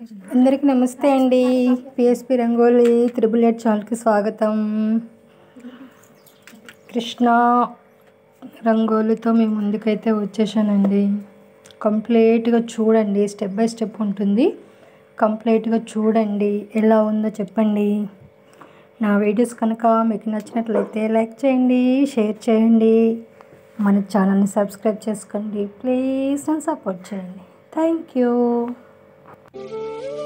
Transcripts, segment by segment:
అందరికీ నమస్తే అండి. పిఎస్పి రంగోలి త్రిబుల్ ఎయిట్ ఛానల్కి స్వాగతం. కృష్ణ రంగోలితో మేము ముందుకైతే వచ్చేసానండి. కంప్లీట్గా చూడండి. స్టెప్ బై స్టెప్ ఉంటుంది. కంప్లీట్గా చూడండి. ఎలా ఉందో చెప్పండి. నా వీడియోస్ కనుక మీకు నచ్చినట్లయితే లైక్ చేయండి షేర్ చేయండి. మన ఛానల్ని సబ్స్క్రైబ్ చేసుకోండి. ప్లీజ్ నన్ను సపోర్ట్ చేయండి. Thank you. Música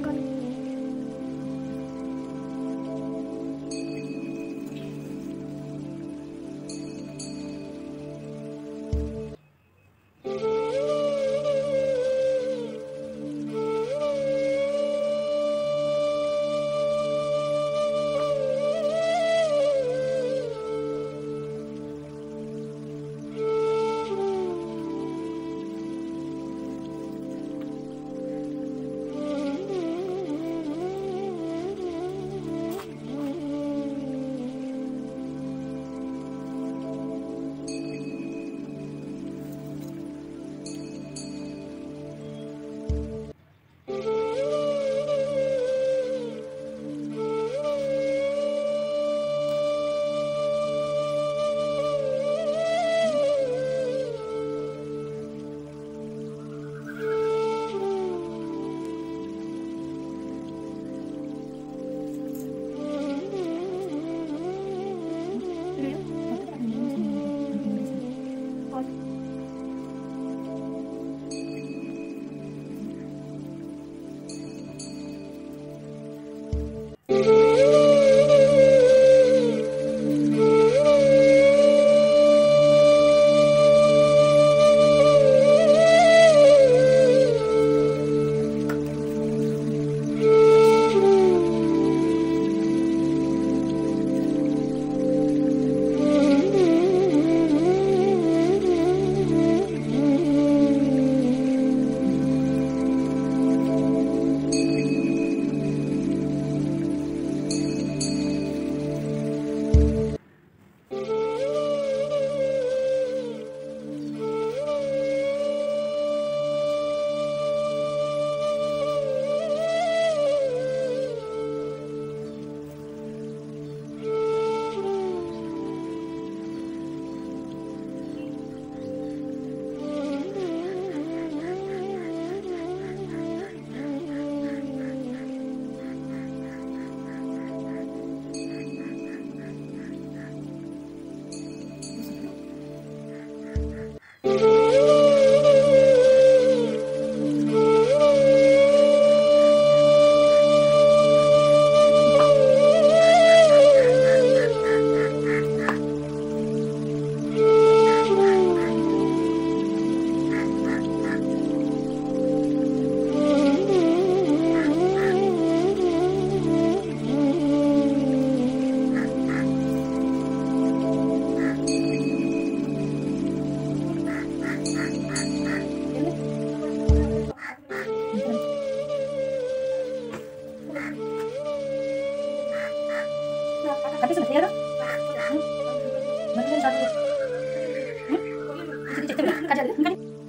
icon. 下来，